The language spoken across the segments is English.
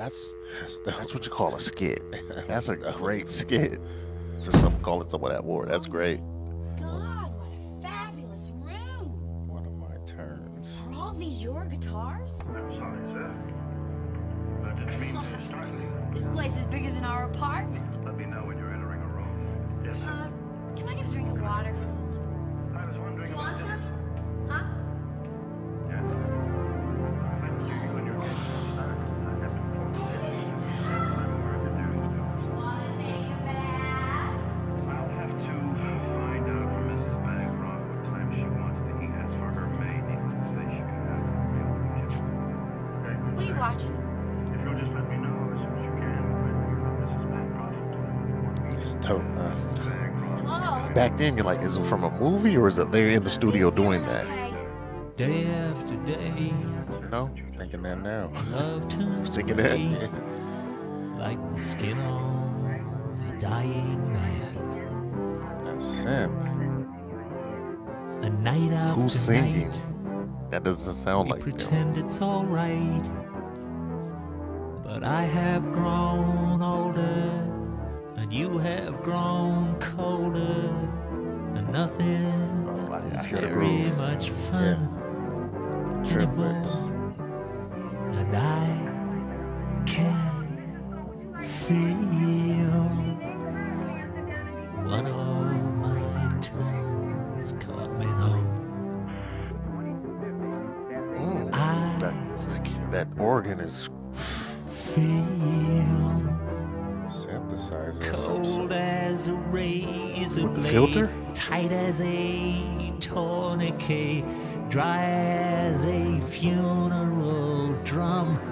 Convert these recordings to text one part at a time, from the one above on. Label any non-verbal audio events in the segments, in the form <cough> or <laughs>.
That's That's that's what you call a skit. <laughs> That's a dope. great skit for some calling someone at war. That's great. God, what a fabulous room! one of my turns. Are all these your guitars? I'm sorry, sir. I didn't mean <laughs> to startle you. This place is bigger than our apartment. Let me know when you're entering a room. Yes, sir. Uh, can I get a drink of water? Dope, huh? Oh. Back then, you're like, is it from a movie or is it they're in the studio doing that? Okay. Day after day, You know, Thinking that now. love turns <laughs> thinking that. gray Yeah. like the skin of a dying man. That's synth. A night after Who's singing? night, That doesn't sound we like them. pretend it's all right. But I have grown older, and you have grown colder, and nothing Oh, is very much fun. Triplets. and I can feel one of my twins coming home. Mm, I that, that organ is filter? tight as a tourniquet, dry as a funeral drum.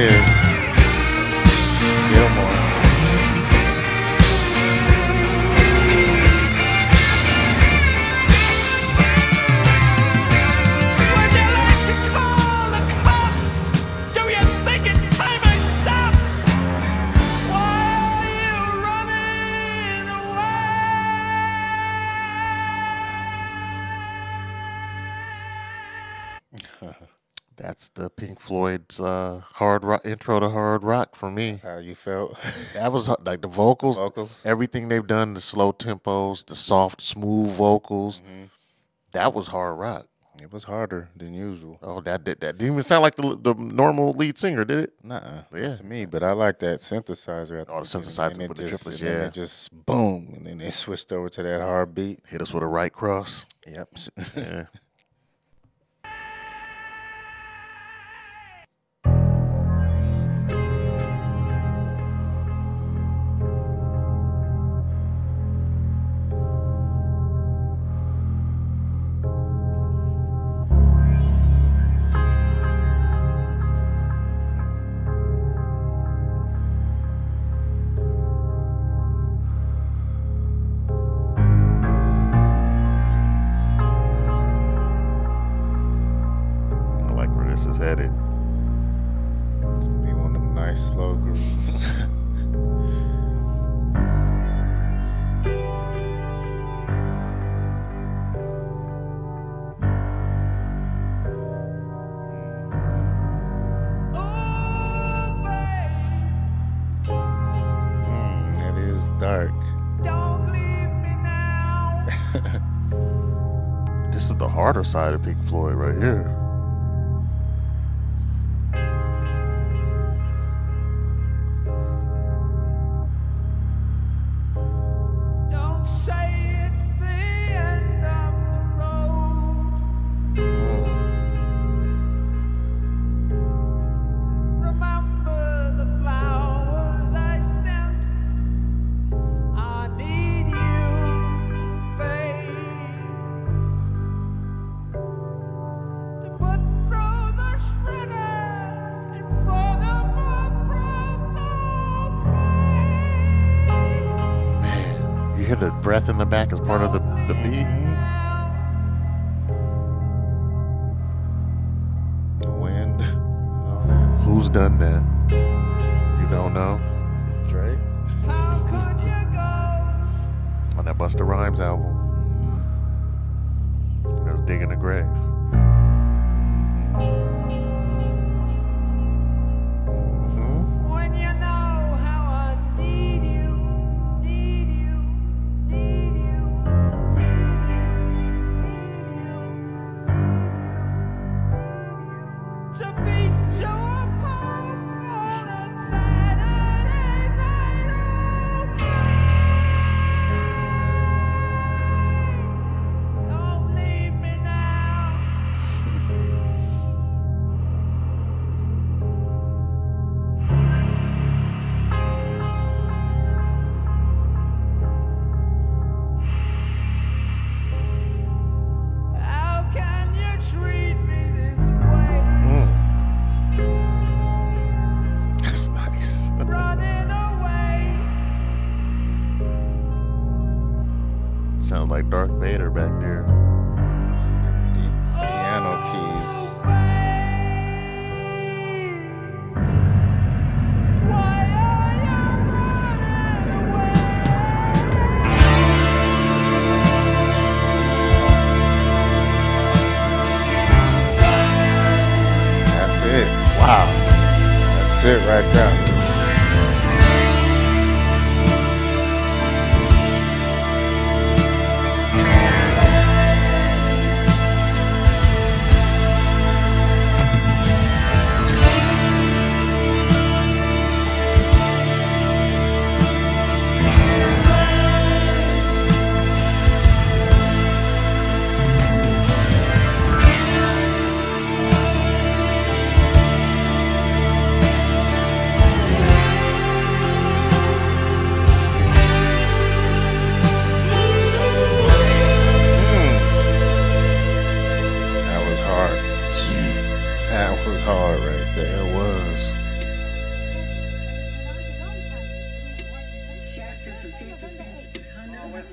There that's the Pink Floyd's uh, hard rock intro to hard rock for me. How you felt? <laughs> That was uh, like the vocals, Vocals. everything they've done, the slow tempos, the soft, smooth vocals. That was hard rock. It was harder than usual. Oh, that did that didn't even sound like the the normal lead singer, did it? Nuh-uh. Yeah. To me, but I like that synthesizer. At Oh, the synthesizer and it with the just, triplets, and then yeah. It just boom, and then they switched over to that hard beat. Hit us with a right cross. Yep. Yeah. Harder side of Pink Floyd right here. Breath in the back as part of the, the beat? The wind. <laughs> Who's done that? You don't know? Drake. How could you go? On that Busta Rhymes album. Mm-hmm. It was digging a grave.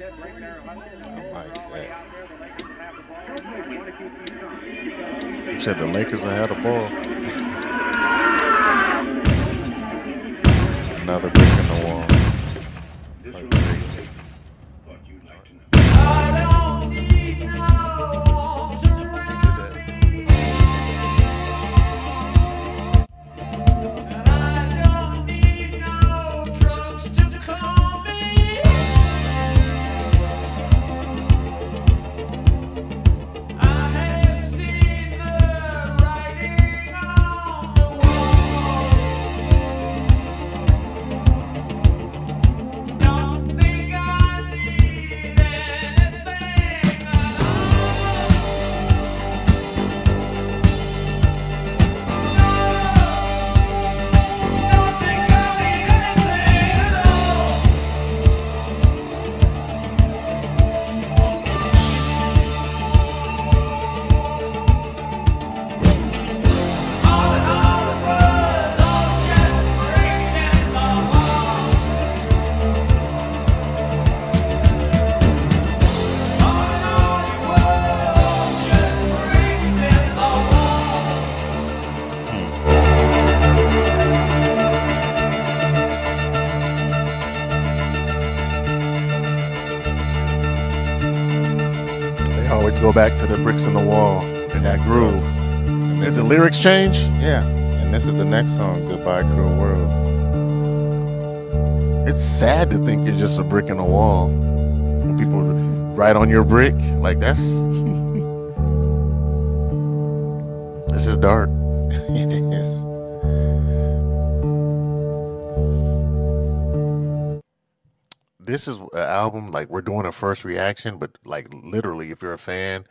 Like that. You said the Lakers had a ball. Another brick in the wall. Back to the bricks in the wall and that groove. And Did the lyrics change? Yeah. And this is the next song, Goodbye Cruel World. It's sad to think you're just a brick in the wall. When people write on your brick. Like that's <laughs> this is dark. This is an album like we're doing a first reaction, but like literally, if you're a fan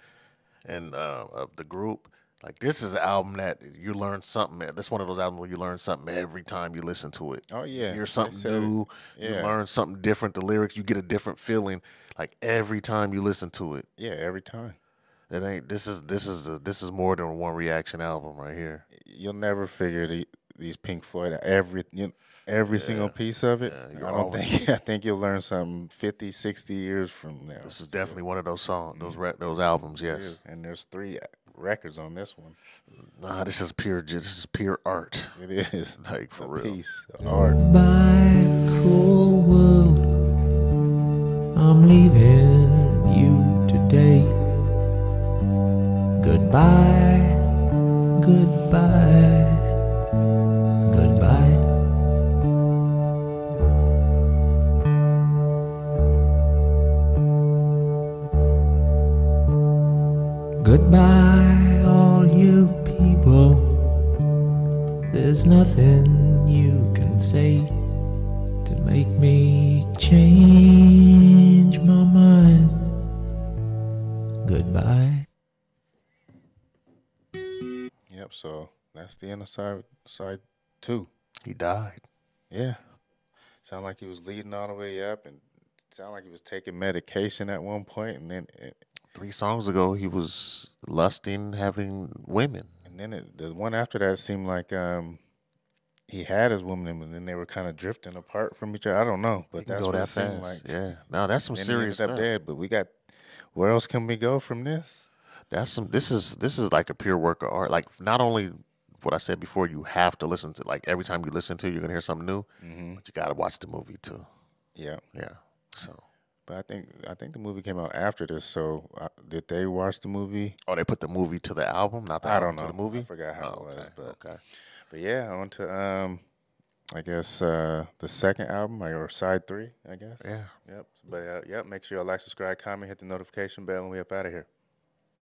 and uh, of the group, like this is an album that you learn something. That's one of those albums where you learn something every time you listen to it. Oh yeah, you hear something new. You yeah. learn something different. The lyrics, you get a different feeling. Like every time you listen to it, Yeah, every time. it ain't. This is this is a, this is more than one reaction album right here. You'll never figure the, these Pink Floyd every you every single piece of it. Yeah, I don't always- think <laughs> I think you'll learn something 50, 60 years from now. This is definitely one of those songs, those mm-hmm. re- those albums. Yes. And there's three records on this one. Nah, this is pure. ju- This is pure art. It is <laughs> Like for a real. piece of art. Goodbye, cruel world. I'm leaving you today. Goodbye, goodbye, goodbye. There's nothing you can say to make me change my mind. Goodbye. Yep. So that's the end of side side two. He died. Yeah. Sound like he was leading all the way up, and sound like he was taking medication at one point, and then it, Three songs ago, he was lusting, having women. And then it, the one after that seemed like um he had his woman, and then they were kind of drifting apart from each other. I don't know, but that's what that it seemed fast. like. Yeah. Now that's some serious stuff. dead, but we got where else can we go from this? That's some. This is this is like a pure work of art. Like not only what I said before, you have to listen to. Like every time you listen to, it, you're gonna hear something new. But you gotta watch the movie too. Yeah, Yeah. So. But I think I think the movie came out after this. So uh, did they watch the movie? Oh, they put the movie to the album, not the I album don't know. to the movie. I forgot how Oh, it was, okay. but okay. but yeah, on to um, I guess uh the second album or side three, I guess. Yeah. Yep. But uh, yep, make sure y'all like, subscribe, comment, hit the notification bell, and we up out of here.